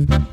Mm-hmm.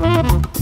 Música